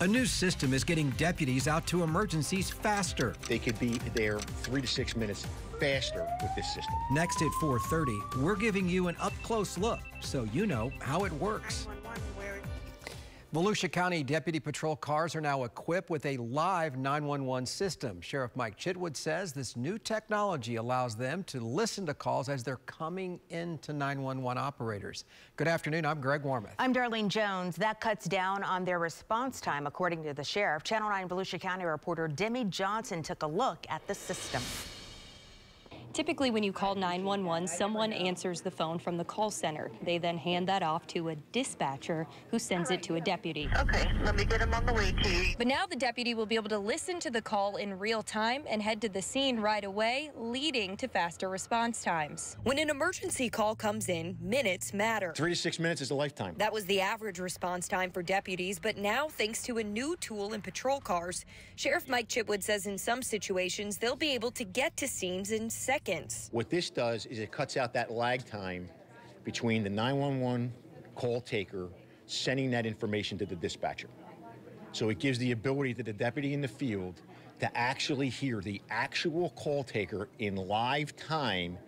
A new system is getting deputies out to emergencies faster. They could be there three to six minutes faster with this system. Next at 4:30, we're giving you an up-close look so you know how it works. Volusia County Deputy Patrol cars are now equipped with a live 911 system. Sheriff Mike Chitwood says this new technology allows them to listen to calls as they're coming into 911 operators. Good afternoon, I'm Greg Warmoth. I'm Darlene Jones. That cuts down on their response time, according to the sheriff. Channel 9 Volusia County reporter Demi Johnson took a look at the system. Typically, when you call 911, someone answers the phone from the call center. They then hand that off to a dispatcher who sends it to a deputy. Okay, let me get him on the way to you. But now the deputy will be able to listen to the call in real time and head to the scene right away, leading to faster response times. When an emergency call comes in, minutes matter. Three to six minutes is a lifetime. That was the average response time for deputies, but now, thanks to a new tool in patrol cars, Sheriff Mike Chitwood says in some situations they'll be able to get to scenes in seconds seconds. What this does is it cuts out that lag time between the 911 call taker sending that information to the dispatcher. So it gives the ability to the deputy in the field to actually hear the actual call taker in live time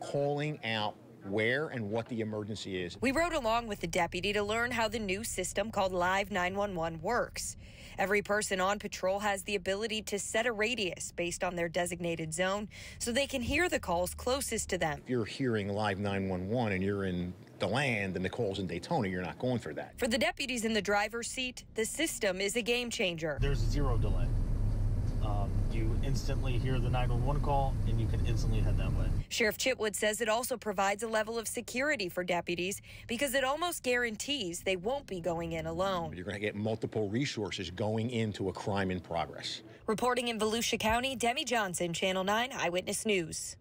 calling out where and what the emergency is. We rode along with the deputy to learn how the new system called Live 911 works. Every person on patrol has the ability to set a radius based on their designated zone so they can hear the calls closest to them. If you're hearing Live 911 and you're in DeLand and the calls in Daytona, you're not going for that. For the deputies in the driver's seat, the system is a game changer. There's zero delay. Um, you instantly hear the 911 call and you can instantly head that way. Sheriff Chitwood says it also provides a level of security for deputies because it almost guarantees they won't be going in alone. You're going to get multiple resources going into a crime in progress. Reporting in Volusia County, Demi Johnson, Channel 9 Eyewitness News.